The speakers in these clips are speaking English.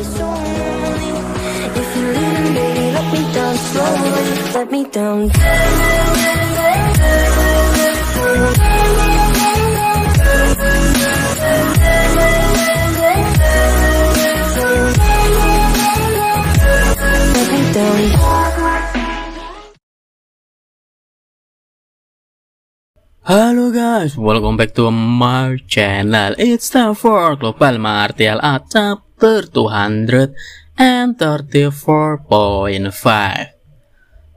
be so lonely. If you're leaving, baby, let me down slowly. Let me down. Let me down. Halo guys, welcome back to my channel. It's time for Global Martial Art chapter 234.5.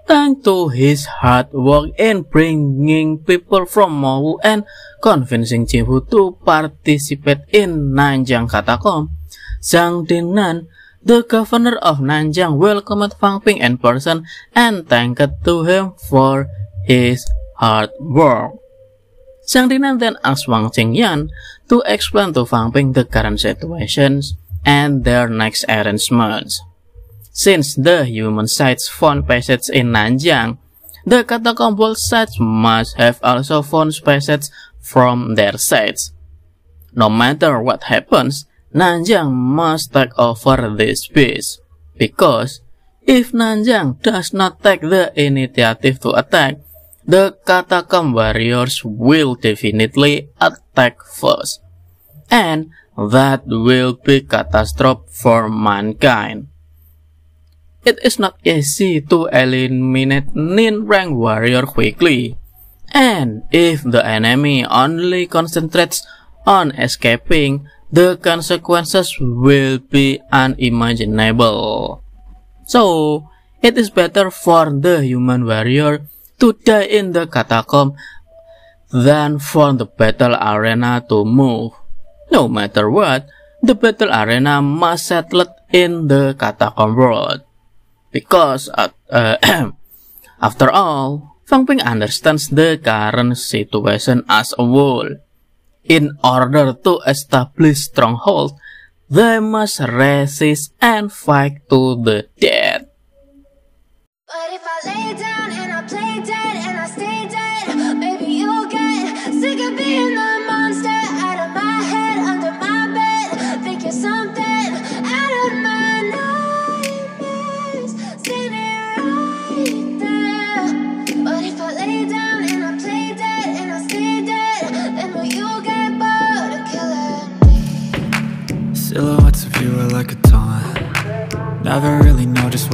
Thanks to his hard work in bringing people from Mawu and convincing Jinwu to participate in Nanjang Catacomb, Zhang Dinan, the governor of Nanjang, welcomed Fang Ping in person and thanked to him for his hard work. Zhang Dinan then asked Wang Qingyan to explain to Fang Ping the current situations and their next arrangements. Since the human sites found passage in Nanjang, the catacomb sites must have also found passage from their sites. No matter what happens, Nanjang must take over this base, because if Nanjang does not take the initiative to attack, the catacomb warriors will definitely attack first, and that will be catastrophe for mankind. It is not easy to eliminate nin rank warrior quickly, and if the enemy only concentrates on escaping, the consequences will be unimaginable. So, it is better for the human warrior to die in the catacomb than for the battle arena to move. No matter what, the battle arena must settle in the catacomb world. Because, uh, uh, after all, Fang Ping understands the current situation as a whole. In order to establish stronghold, they must resist and fight to the death.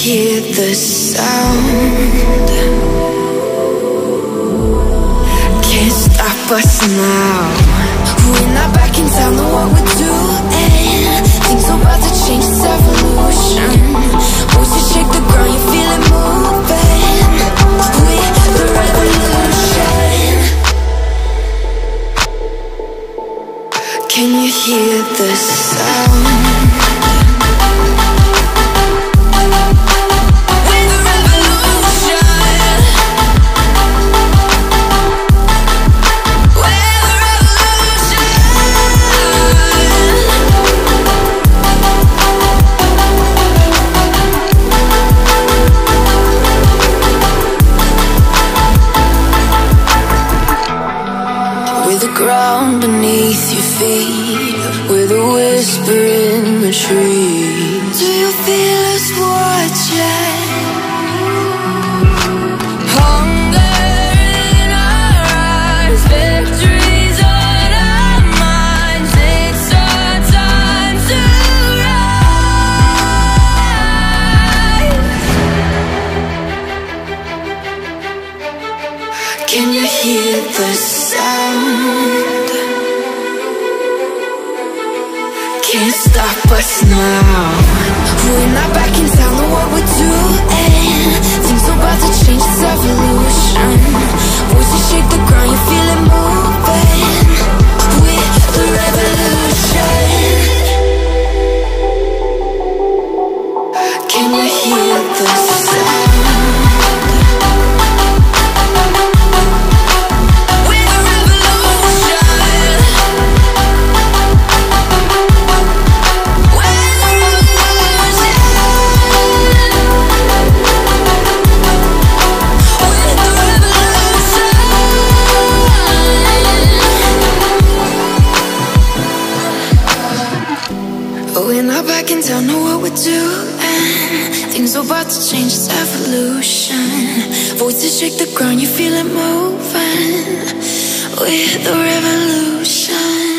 Hear the sound? Can't stop us now. We're not back in town, know what we're doing. Things are Can you hear the sound? Can't stop us now. We're not back in town, know what we're doing. Things about to change, it's evolution. Voices shake the ground, you feel it moving. We're not back in town, know what we're doing. Things are about to change, it's evolution. Voices shake the ground, you feel it moving. We're the revolution.